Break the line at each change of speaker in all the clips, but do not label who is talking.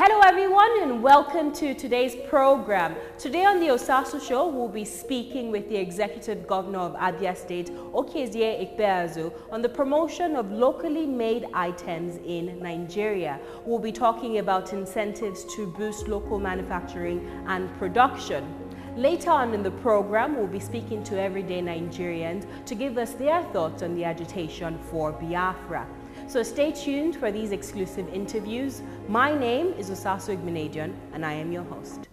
Hello everyone and welcome to today's program. Today on the Osasu Show, we'll be speaking with the Executive Governor of Abia State, Okezie Ikpeazu, on the promotion of locally made items in Nigeria. We'll be talking about incentives to boost local manufacturing and production. Later on in the program, we'll be speaking to everyday Nigerians to give us their thoughts on the agitation for Biafra. So stay tuned for these exclusive interviews. My name is Osasu Igbinedion, and I am your host.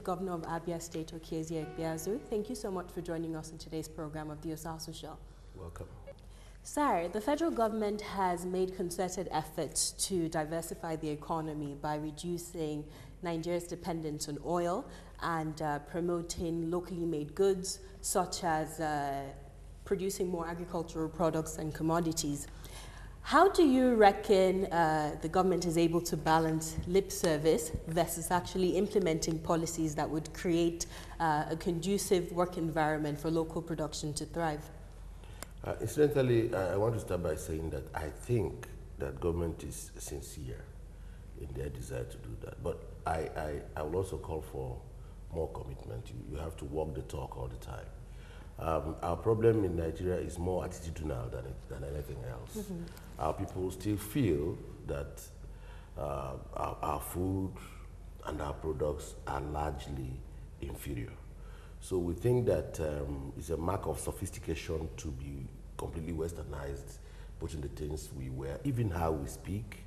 Executive Governor of Abia State, Okezie Ikpeazu, thank you so much for joining us in today's program of the Osasu Show.
Welcome.
Sir, the federal government has made concerted efforts to diversify the economy by reducing Nigeria's dependence on oil and uh, promoting locally made goods, such as uh, producing more agricultural products and commodities. How do you reckon uh, the government is able to balance lip service versus actually implementing policies that would create uh, a conducive work environment for local production to thrive?
Uh, incidentally, I want to start by saying that I think that government is sincere in their desire to do that. But I, I, I will also call for more commitment. You, you have to walk the talk all the time. Um, our problem in Nigeria is more attitudinal than, it, than anything else. Mm -hmm. Our people still feel that uh, our, our, food and our products are largely inferior. So we think that um, it's a mark of sophistication to be completely westernized, both in the things we wear, even how we speak,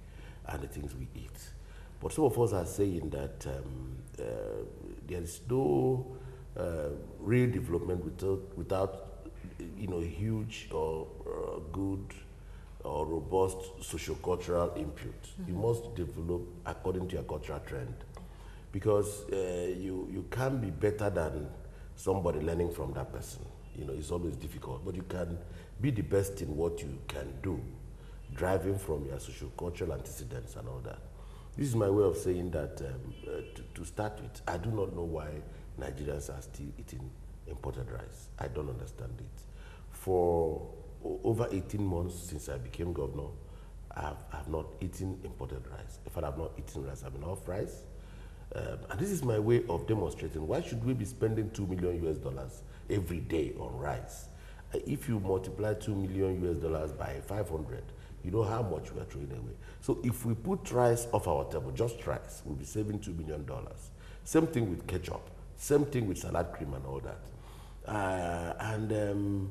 and the things we eat. But some of us are saying that um, uh, there is no uh, real development without, without you know, huge or uh, good or robust socio-cultural input. Mm -hmm. You must develop according to your cultural trend because uh, you, you can't be better than somebody learning from that person. You know, it's always difficult, but you can be the best in what you can do, driving from your socio-cultural antecedents and all that. This is my way of saying that um, uh, to, to start with, I do not know why Nigerians are still eating imported rice. I don't understand it. For over 18 months since I became governor, I have, I have not eaten imported rice. In fact, I have not eaten rice. I've been off rice. Um, and this is my way of demonstrating why should we be spending 2 million US dollars every day on rice? Uh, if you multiply 2 million US dollars by 500, you know how much we are throwing away. So if we put rice off our table, just rice, we'll be saving $2 million. Same thing with ketchup. Same thing with salad cream and all that. Uh, and um,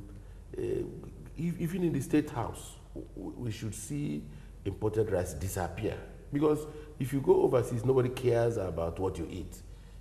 uh, even in the state house, we should see imported rice disappear. Because if you go overseas, nobody cares about what you eat.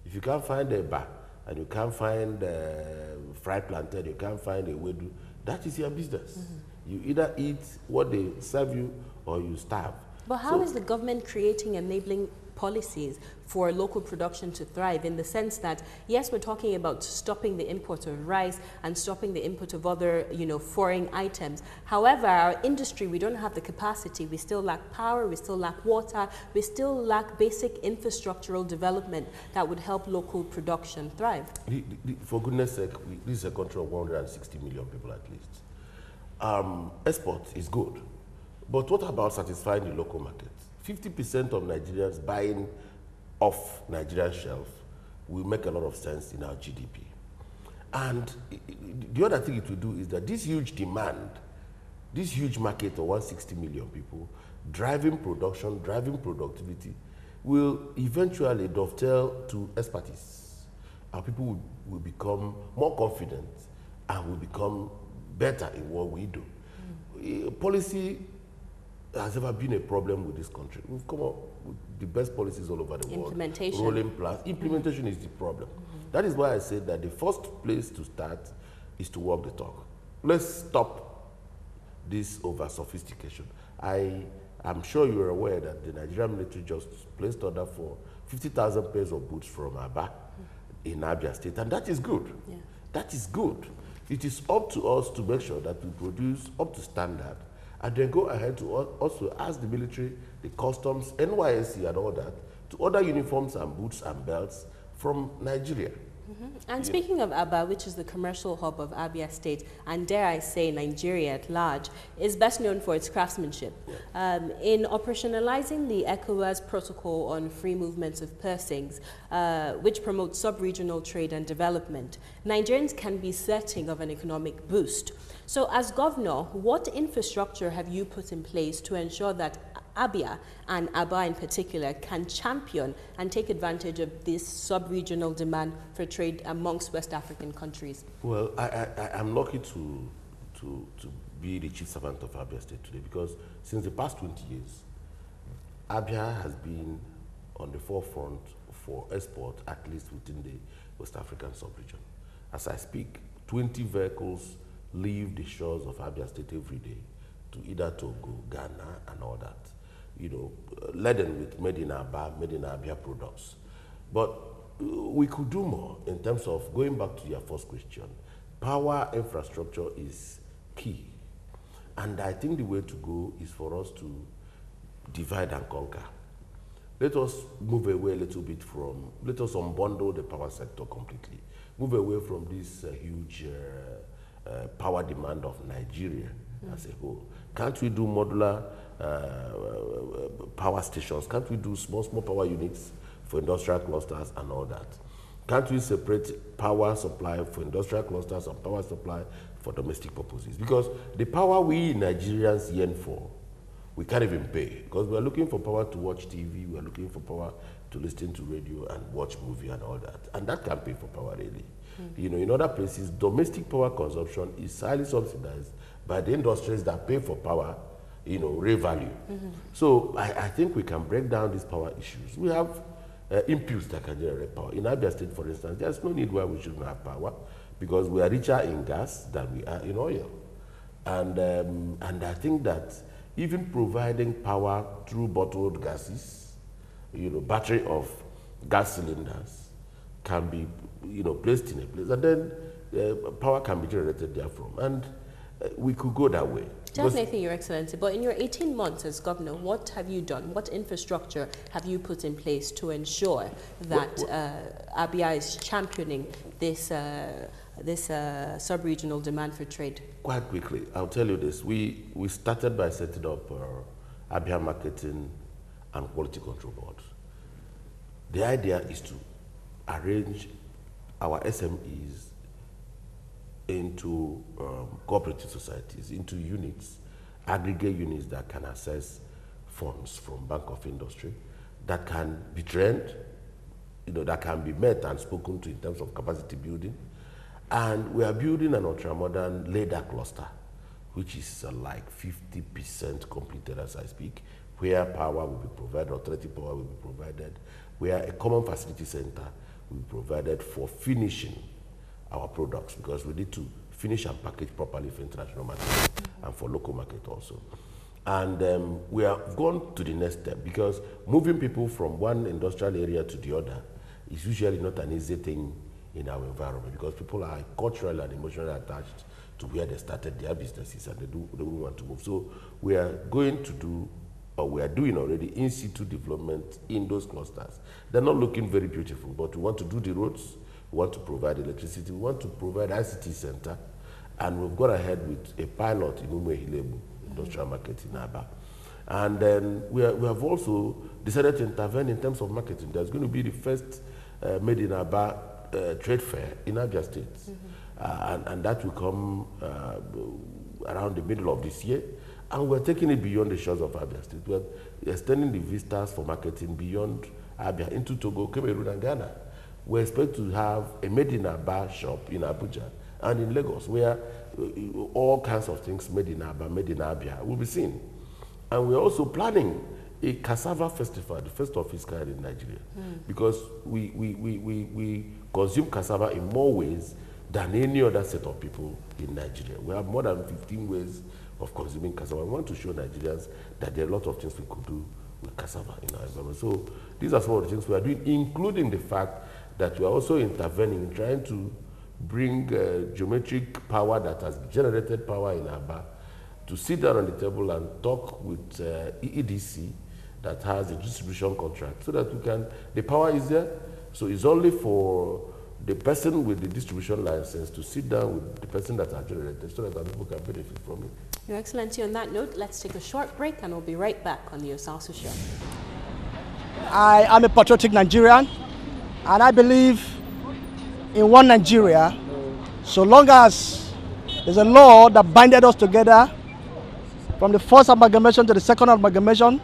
If you can't find a bar and you can't find a fried plantain, you can't find a wedu, that is your business. Mm -hmm. You either eat what they serve you or you starve.
But how so, is the government creating enabling policies for local production to thrive in the sense that, yes, we're talking about stopping the import of rice and stopping the import of other, you know, foreign items. However, our industry, we don't have the capacity. We still lack power, we still lack water, we still lack basic infrastructural development that would help local production thrive.
For goodness sake, this is a country of 160 million people at least. Um, export is good, but what about satisfying the local market? 50% of Nigerians buying off Nigerian shelf will make a lot of sense in our GDP. And the other thing it will do is that this huge demand, this huge market of 160 million people, driving production, driving productivity, will eventually dovetail to expertise. our people will, will become more confident and will become better in what we do. Mm. Policy has ever been a problem with this country. We've come up with the best policies all over the
world.
Implementation. Rolling plus. Implementation mm -hmm. is the problem. Mm -hmm. That is why I said that the first place to start is to walk the talk. Let's stop this over sophistication. I am sure you're aware that the Nigerian military just placed order for 50,000 pairs of boots from Aba in Abia State, and that is good. Yeah. That is good. It is up to us to make sure that we produce up to standard and then go ahead to also ask the military, the customs, NYSC and all that to order uniforms and boots and belts from Nigeria.
Mm -hmm. And speaking of Aba, which is the commercial hub of Abia State, and dare I say Nigeria at large, is best known for its craftsmanship. Um, in operationalizing the ECOWAS protocol on free movements of persons, uh, which promotes sub-regional trade and development, Nigerians can be certain of an economic boost. So as governor, what infrastructure have you put in place to ensure that Abia and Aba in particular can champion and take advantage of this sub-regional demand for trade amongst West African countries?
Well, I, am lucky to, to, to be the chief servant of Abia State today because since the past 20 years, Abia has been on the forefront for export, at least within the West African sub-region. As I speak, 20 vehicles leave the shores of Abia State every day to either Togo, Ghana, and all that. You know, laden with made in Aba, made in Abia products. But uh, we could do more in terms of going back to your first question. Power infrastructure is key. And I think the way to go is for us to divide and conquer. Let us move away a little bit from, let us unbundle the power sector completely. Move away from this uh, huge uh, uh, power demand of Nigeria mm. as a whole. Can't we do modular uh, uh, power stations? Can't we do small, small power units for industrial clusters and all that? Can't we separate power supply for industrial clusters and power supply for domestic purposes? Because the power we Nigerians yearn for, we can't even pay. Because we're looking for power to watch TV, we're looking for power to listen to radio and watch movie and all that. And that can't pay for power really. You know, in other places, domestic power consumption is highly subsidized by the industries that pay for power, you know, revalue. Mm -hmm. So I, I, think we can break down these power issues. We have uh, inputs that can generate power. In Abia State, for instance, there's no need why we shouldn't have power because we are richer in gas than we are in oil. And, um, and I think that even providing power through bottled gases, you know, battery of gas cylinders can be you know, placed in a place, and then uh, power can be generated therefrom. And uh, we could go that way.
Definitely, Your Excellency. But in your 18 months as governor, what have you done? What infrastructure have you put in place to ensure that what, what? Uh, Abia is championing this, uh, this uh, sub-regional demand for trade?
Quite quickly, I'll tell you this. We, we started by setting up uh, Abia Marketing and Quality Control Board. The idea is to arrange our SMEs into um, cooperative societies, into units, aggregate units that can access funds from Bank of Industry, that can be trained, you know, that can be met and spoken to in terms of capacity building. And we are building an ultra-modern leather cluster, which is uh, like 50% completed as I speak, where power will be provided, authority power will be provided, where a common facility center we provided for finishing our products because we need to finish and package properly for international market and for local market also. And um, we have gone to the next step because moving people from one industrial area to the other is usually not an easy thing in our environment because people are culturally and emotionally attached to where they started their businesses and they, do, they don't want to move. So we are going to do or we are doing already in situ development in those clusters. They're not looking very beautiful, but we want to do the roads, we want to provide electricity, we want to provide ICT center, and we've gone ahead with a pilot in Umuehilebu Industrial Market in Aba. And then we, are, we have also decided to intervene in terms of marketing. There's going to be the first uh, Made in Aba uh, trade fair in Abia State. Mm -hmm. uh, and, and that will come uh, around the middle of this year. And we're taking it beyond the shores of Abia State. We're extending the vistas for marketing beyond Abia into Togo, Cameroon, and Ghana. we expect to have a made in Aba shop in Abuja and in Lagos, where uh, all kinds of things made in Aba, made in Abia will be seen. And we're also planning a cassava festival, the first of its kind in Nigeria, mm. because we, we, we, we, we consume cassava in more ways than any other set of people in Nigeria. We have more than 15 ways of consuming cassava. We want to show Nigerians that there are a lot of things we could do with cassava in our environment. So these are some of the things we are doing, including the fact that we are also intervening, trying to bring uh, geometric power that has generated power in Aba to sit down on the table and talk with uh, EEDC that has a distribution contract so that we can, the power is there, so it's only for the person with the distribution license to sit down with the person that has generated so that people can benefit from it.
Your Excellency, on that note, let's take a short break and we'll be right back on the Osasu Show.
I am a patriotic Nigerian and I believe in one Nigeria so long as there's a law that binded us together from the first amalgamation to the second amalgamation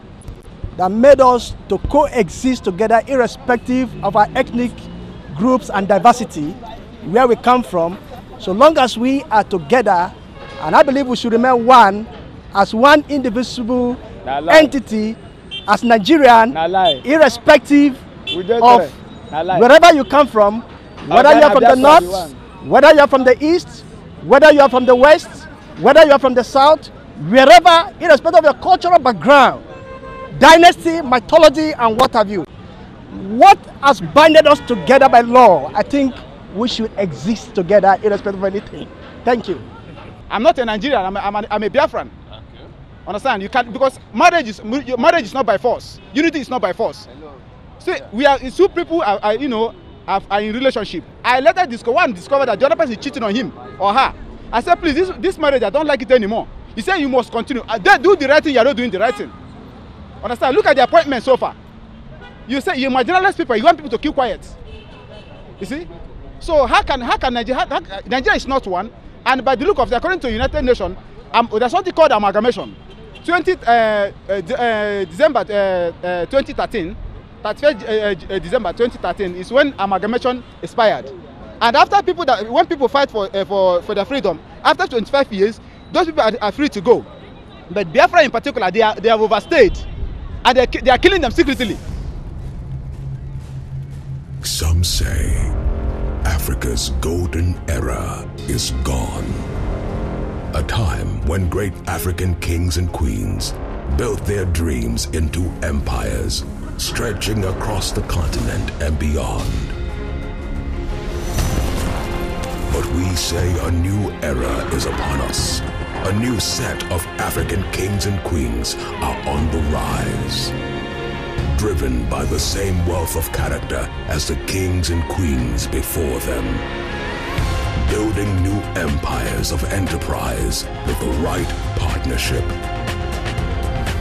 that made us to coexist together irrespective of our ethnic groups and diversity, where we come from, so long as we are together, and I believe we should remain one, as one indivisible entity, as Nigerian, irrespective of wherever you come from, whether you are from the north, whether you are from the east, whether you are from the west, whether you are from the south, wherever, irrespective of your cultural background, dynasty, mythology, and what have you what has binded us together by law, I think we should exist together irrespective of anything. Thank you.
I'm not a Nigerian, I'm a, I'm a, I'm a Biafran. Okay. Understand? You can't, because marriage is, marriage is not by force. Unity is not by force. See, we are, two people are, are you know, are, are, in relationship. I later discover, one discover that the other person is cheating on him or her. I said, please, this, this marriage, I don't like it anymore. He said, you must continue. Uh, they do the right thing, you're not doing the right thing. Understand? Look at the appointment so far. You say you marginalize people, you want people to keep quiet. You see? So how can how can Nigeria, how, how, Nigeria is not one, and by the look of it, according to United Nations, um, there's something called amalgamation. 20 uh, uh, uh, December uh, uh, 2013, 31st uh, December 2013 is when amalgamation expired. And after people that when people fight for uh, for for their freedom, after 25 years, those people are, are free to go. But Biafra in particular, they are they have overstayed, and they, they are killing them secretly.
Some say Africa's golden era is gone. A time when great African kings and queens built their dreams into empires stretching across the continent and beyond. But we say a new era is upon us. A new set of African kings and queens are on the rise driven by the same wealth of character as the kings and queens before them. Building new empires of enterprise with the right partnership.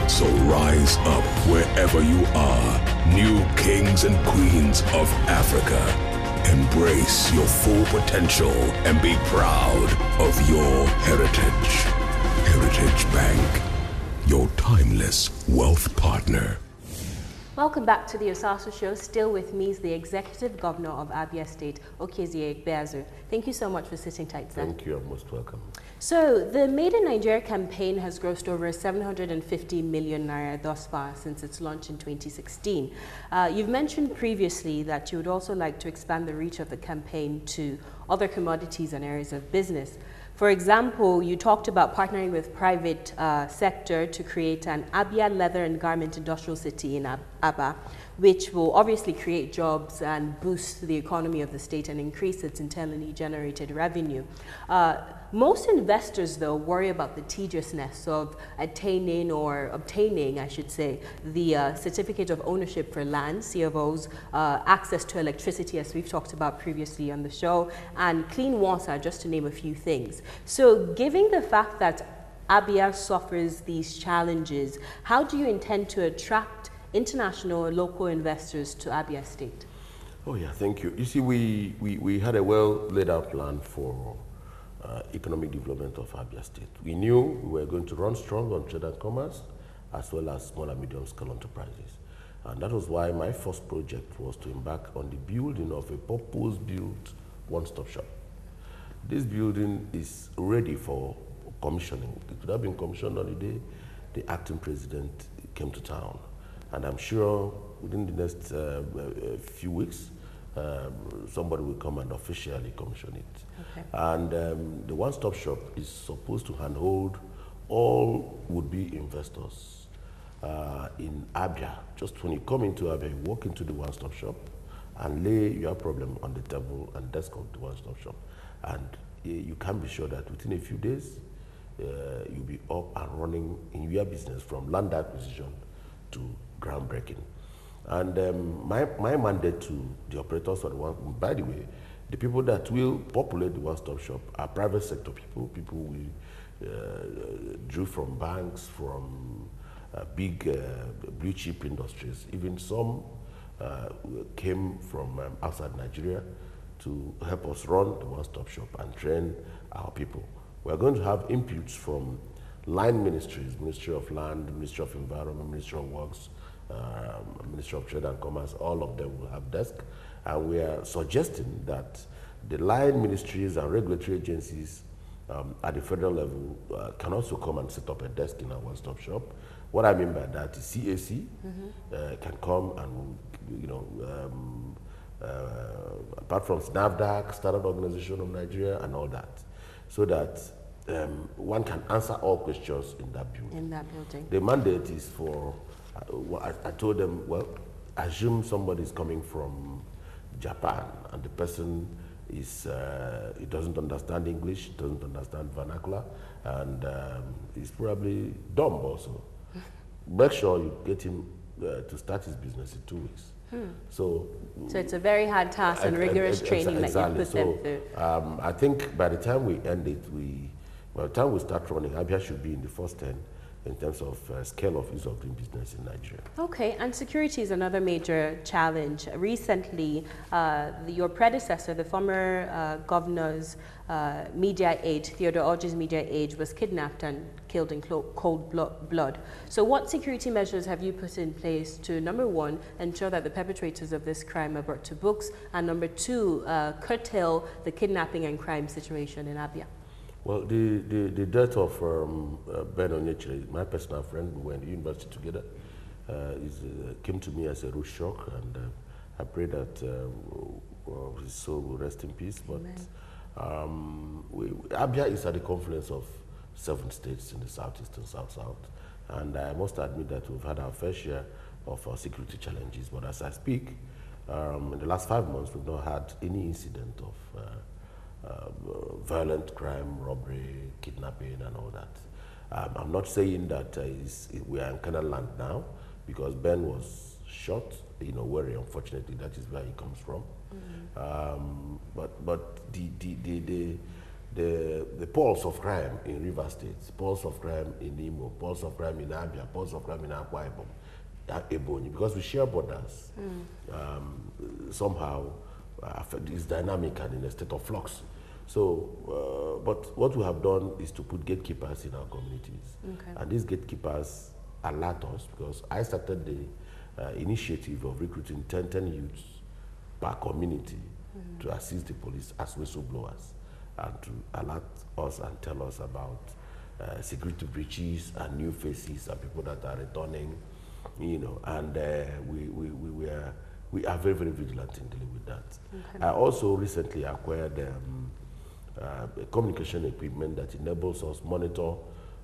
So rise up wherever you are, new kings and queens of Africa. Embrace your full potential and be proud of your heritage. Heritage Bank, your timeless wealth partner.
Welcome back to the Osasu Show. Still with me is the Executive Governor of Abia State, Okezie Ikpeazu. Thank you so much for sitting tight, sir.
Thank you. You're most welcome.
So, the Made in Nigeria campaign has grossed over 750 million naira thus far since its launch in 2016. Uh, you've mentioned previously that you would also like to expand the reach of the campaign to other commodities and areas of business. For example, you talked about partnering with private uh, sector to create an Abia leather and garment industrial city in Ab Aba, which will obviously create jobs and boost the economy of the state and increase its internally generated revenue. Uh, most investors, though, worry about the tediousness of attaining or obtaining, I should say, the uh, certificate of ownership for land, CFOs, uh, access to electricity, as we've talked about previously on the show, and clean water, just to name a few things. So, given the fact that Abia suffers these challenges, how do you intend to attract international and local investors to Abia State?
Oh, yeah, thank you. You see, we, we, we had a well laid out plan for uh, economic development of Abia State. We knew we were going to run strong on trade and commerce as well as small and medium scale enterprises. And that was why my first project was to embark on the building of a purpose-built one-stop shop. This building is ready for commissioning. It could have been commissioned on the day the acting president came to town. And I'm sure within the next uh, uh, few weeks, um, somebody will come and officially commission it.
Okay.
And um, the one-stop shop is supposed to handhold all would-be investors uh, in Abia. Just when you come into Abia, you walk into the one-stop shop and lay your problem on the table and desk of the one-stop shop. And uh, you can be sure that within a few days, uh, you'll be up and running in your business from land acquisition to groundbreaking. And um, my, my mandate to the operators of the one, by the way, the people that will populate the one-stop shop are private sector people, people we uh, drew from banks, from uh, big blue chip industries. Even some came from um, outside Nigeria to help us run the one-stop shop and train our people. We're going to have inputs from line ministries, Ministry of Land, Ministry of Environment, Ministry of Works, um, Ministry of Trade and Commerce, all of them will have desk. And we are suggesting that the line ministries and regulatory agencies um, at the federal level uh, can also come and set up a desk in our one-stop shop. What I mean by that is CAC uh, can come and, you know, um, apart from NAFDAC, Standard Organization of Nigeria, and all that, so that um, one can answer all questions in that building.
In that building.
The mandate is for, uh, I, I told them, well, assume somebody is coming from Japan and the person is, uh, he doesn't understand English, doesn't understand vernacular, and um, he's probably dumb also. Make sure you get him uh, to start his business in two weeks. So,
So it's a very hard task and rigorous
ex-
training that you
exactly.
put them through.
Um, I think by the time we end it, we, by the time we start running, Abia should be in the first 10 in terms of uh, scale of ease of doing business in Nigeria.
Okay, and security is another major challenge. Recently, uh, the, your predecessor, the former uh, governor's uh, media aide, Theodore Orji's media aide, was kidnapped and killed in cold blo- blood. So, what security measures have you put in place to, number one, ensure that the perpetrators of this crime are brought to books, and number two, uh, curtail the kidnapping and crime situation in Abia?
Well, the, the, the death of um, uh, Ben Onyeche, my personal friend, we were in university together, uh, is, uh, came to me as a rude shock, and uh, I pray that uh, well, his soul will rest in peace. But um, we, Abia is at the confluence of seven states in the southeast and south-south, and I must admit that we've had our fair share of our security challenges. But as I speak, um, in the last five months, we've not had any incident of uh, violent crime, robbery, kidnapping, and all that. Um, I'm not saying that uh, we are in Canaan land now, because Ben was shot, you know, very unfortunately, that is where he comes from. Um, but but the, the, the, the, the, the pulse of crime in River State, pulse of crime in Imo, pulse of crime in Abia, pulse of crime in Akwa Ibom, uh, Ebonyi, because we share borders, um, somehow uh, is dynamic and in a state of flux. So, uh, but what we have done is to put gatekeepers in our communities.
Okay.
And these gatekeepers alert us because I started the uh, initiative of recruiting 10, 10 youths per community to assist the police as whistleblowers and to alert us and tell us about uh, security breaches and new faces and people that are returning, you know, and uh, we, we, we, we, are, we are very, very vigilant in dealing with that. I also recently acquired um, uh, a communication equipment that enables us monitor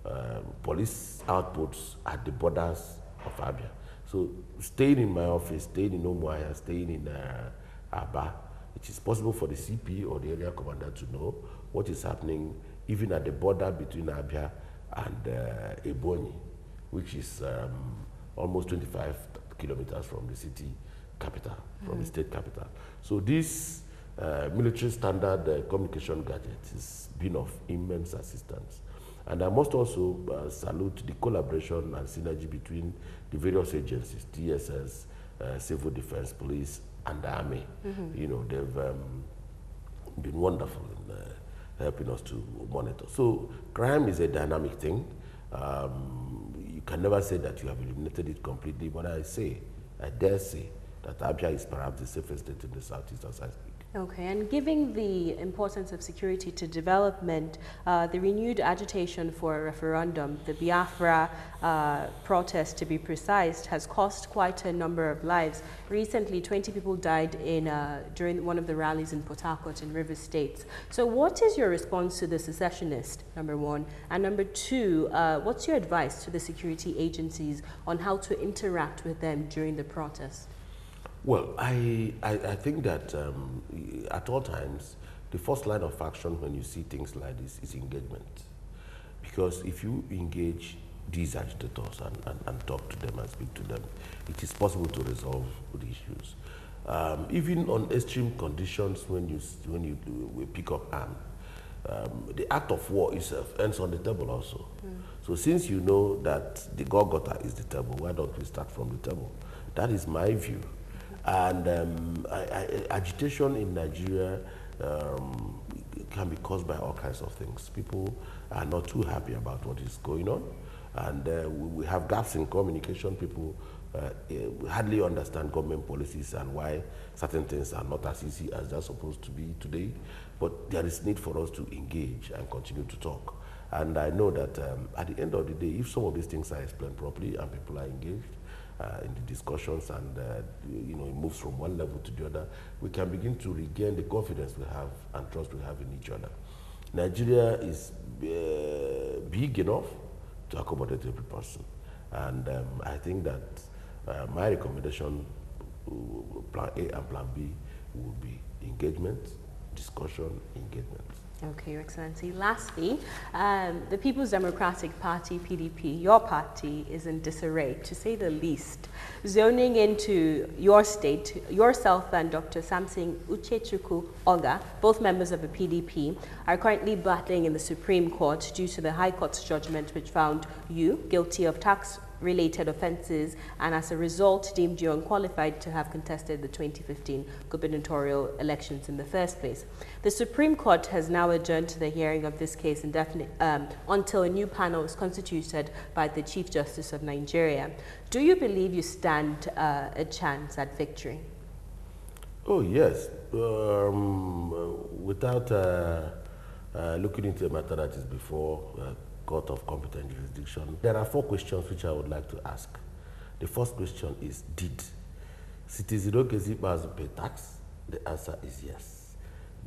um, police outputs at the borders of Abia. So staying in my office, staying in Umuahia, staying in uh, Aba, it is possible for the CP or the area commander to know what is happening even at the border between Abia and uh, Ebonyi, which is um, almost 25 kilometers from the city capital, from the state capital. So this uh, military standard uh, communication gadget has been of immense assistance. And I must also uh, salute the collaboration and synergy between the various agencies, DSS, uh, Civil Defense, Police, and the Army. You know, they've um, been wonderful in uh, helping us to monitor. So crime is a dynamic thing. Um, you can never say that you have eliminated it completely, but I say, I dare say that Abia is perhaps the safest state in the southeast as I speak.
Okay, and giving the importance of security to development, uh, the renewed agitation for a referendum, the Biafra uh, protest to be precise, has cost quite a number of lives. Recently, 20 people died in, uh, during one of the rallies in Port Harcourt in River States. So what is your response to the secessionist, number one? And number two, uh, what's your advice to the security agencies on how to interact with them during the protest?
Well, I, I, I think that um, at all times, the first line of action when you see things like this is engagement. Because if you engage these agitators and, and, and talk to them and speak to them, it is possible to resolve the issues. Um, even on extreme conditions, when you, when you do, pick up arms, um, the act of war itself ends on the table also. Mm. So since you know that the Golgotha is the table, why don't we start from the table? That is my view. And um, I, I, agitation in Nigeria um, can be caused by all kinds of things. People are not too happy about what is going on. And uh, we, we, have gaps in communication. People uh, uh, hardly understand government policies and why certain things are not as easy as they're supposed to be today. But there is need for us to engage and continue to talk. And I know that um, at the end of the day, if some of these things are explained properly and people are engaged, in the discussions and uh, you know it moves from one level to the other, we can begin to regain the confidence we have and trust we have in each other. Nigeria is uh, big enough to accommodate every person, and um, I think that uh, my recommendation, uh, plan A and plan B, will be engagement, discussion, engagement.
Okay, Your Excellency. Lastly, um, the People's Democratic Party, PDP, your party, is in disarray, to say the least. Zoning into your state, yourself and Dr. Samson Uchechukwu Ogah, both members of the PDP, are currently battling in the Supreme Court due to the High Court's judgment which found you guilty of tax related offences and as a result deemed you unqualified to have contested the 2015 gubernatorial elections in the first place. The Supreme Court has now adjourned the hearing of this case indefinite, um, until a new panel is constituted by the Chief Justice of Nigeria. Do you believe you stand uh, a chance at victory?
Oh, yes. Um, without uh, uh, looking into the matter that is before uh, court of competent jurisdiction. There are four questions which I would like to ask. The first question is, did Citizen Okezie Ikpeazu pay tax? The answer is yes.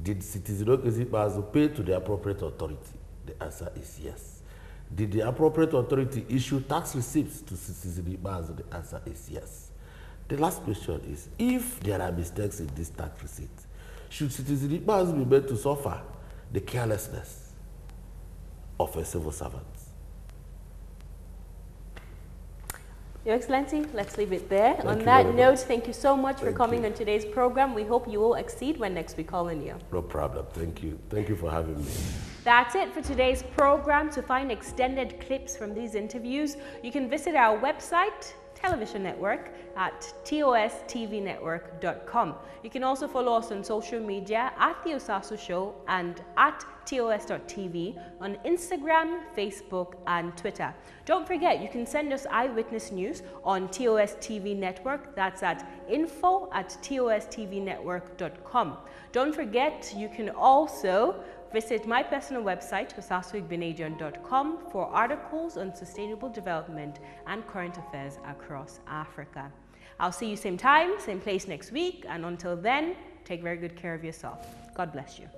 Did Citizen Okezie Ikpeazu pay to the appropriate authority? The answer is yes. Did the appropriate authority issue tax receipts to Citizen Ikpeazu? The answer is yes. The last question is, if there are mistakes in this tax receipt, should Citizen Ikpeazu be made to suffer the carelessness of a civil servant.
Your Excellency, let's leave it there.
Thank
on that note, thank you so much
thank
for coming
you.
on today's program. We hope you will exceed when next we call on you.
No problem. Thank you. Thank you for having me.
That's it for today's program. To find extended clips from these interviews, you can visit our website, television network at tostvnetwork.com. You can also follow us on social media at The Osasu Show and at tos.tv on Instagram, Facebook, and Twitter. Don't forget, you can send us eyewitness news on TOS TV Network. That's at info at tostvnetwork.com. Don't forget, you can also Visit my personal website, osasuigbinedion.com, for articles on sustainable development and current affairs across Africa. I'll see you same time, same place next week, and until then, take very good care of yourself. God bless you.